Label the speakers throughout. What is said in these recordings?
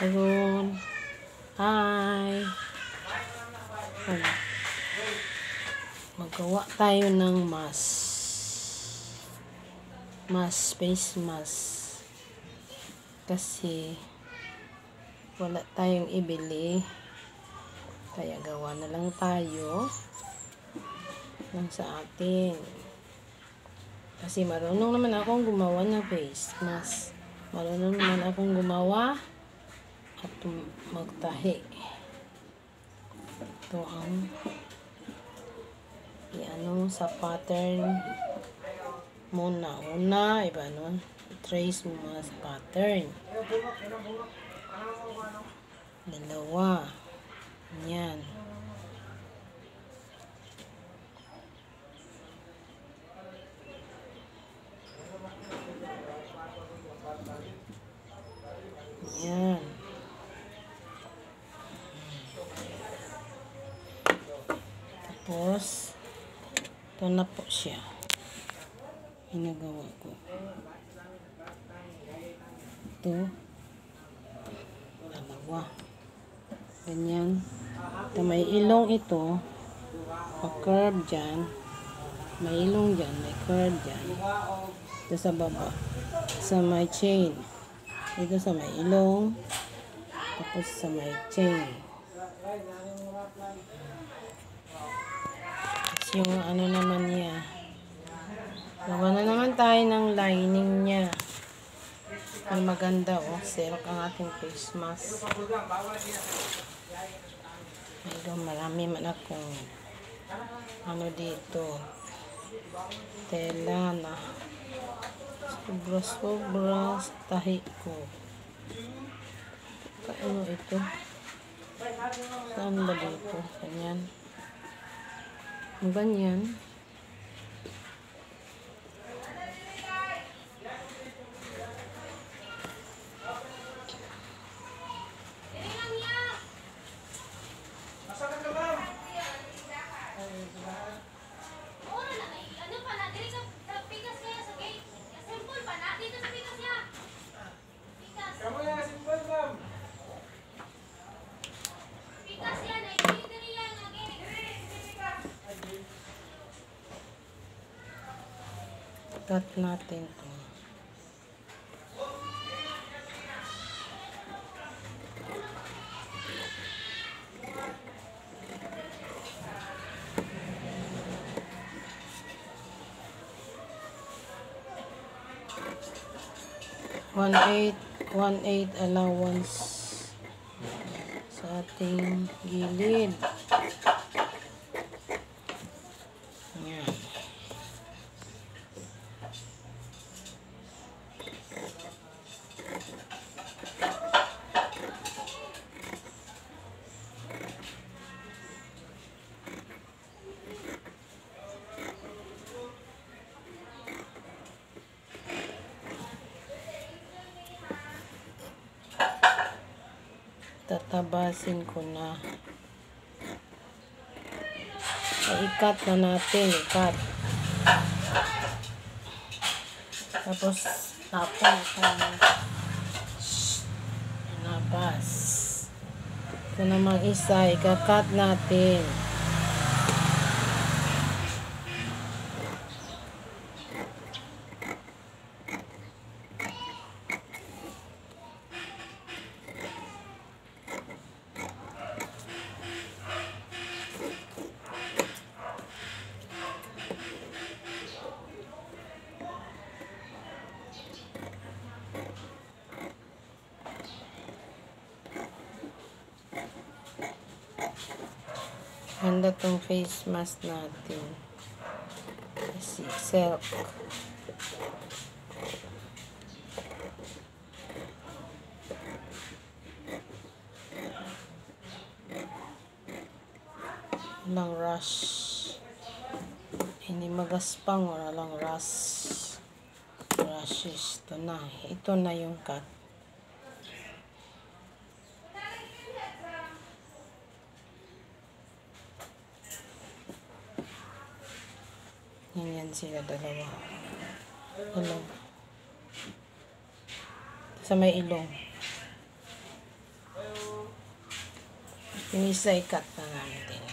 Speaker 1: Ayun. Hi. Ayun. Magawa tayo ng mask. Mask, face mask. Kasi wala tayong ibili. Kaya gawa na lang tayo ng sa atin. Kasi marunong naman akong gumawa ng face mask. Marunong naman akong gumawa at magtahi. Ito ang i-ano sa pattern muna. Una, iba no? Trace mo muna sa pattern. Dalawa. Yan. Tapos, ito na po siya. Ginagawa ko. Ito. Dalawa. Ganyan. Ito may ilong ito. Pa-curve dyan. May ilong dyan. May curve dyan. Ito sa baba. Sa may chain. Dito sa may ilong. Tapos sa may chain. Tapos yung ano naman niya. Gawa na naman tayo ng lining niya. Ang maganda oh. Silk ang ating face mask. Medyo marami man akong ano dito. Tela na sobra sobra sa tahi ko. Paano ito? Saan ba dito? Ganyan. Ganyan.
Speaker 2: Ano pa na? Dili ka sa pikas kaya sa gate. Simple pa na. Dito sa pikas niya. Pikas.
Speaker 3: Kamu yang simple, Bang.
Speaker 2: Pikas yan. Ay, dito niya nga gate.
Speaker 1: Cut natin to. One eight, one eight allowance sa ating gilid. Tatabasin ko na. Ikat na natin ikat. Tapos tapon itong nabas ito namang isa ikakat natin Ganda tong face mask natin. Kasi silk. Walang rush. Hindi magaspang. Walang rush. Rushes. Ito na. Ito na yung cut. Yan, yan sila dalawa. Ano? Sa may ilong. Yung isa ikat na natin.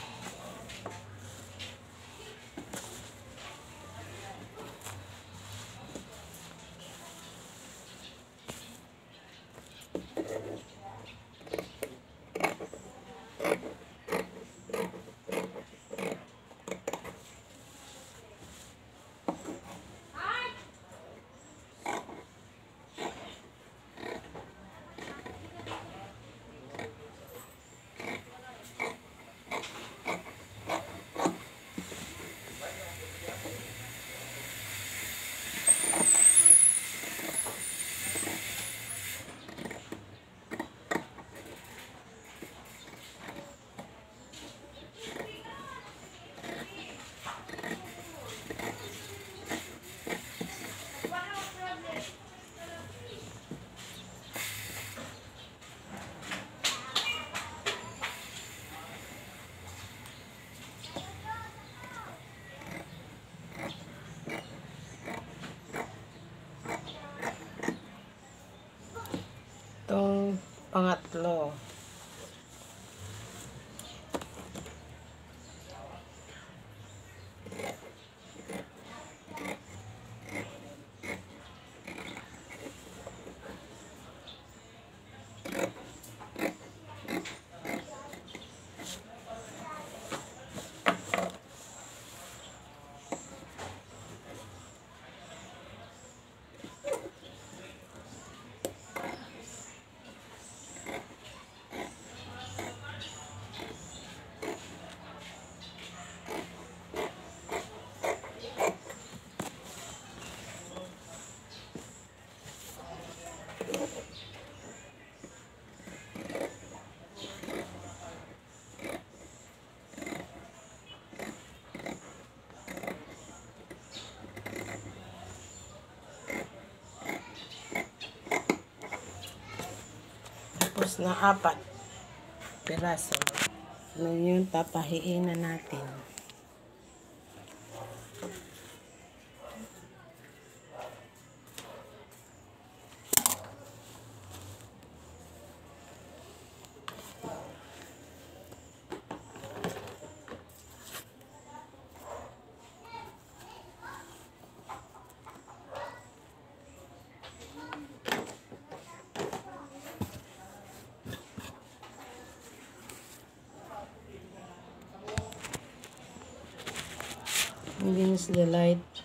Speaker 1: Itong pangatlo. Tapos na apat piraso. Ano yun, papahiin na natin. Against the light.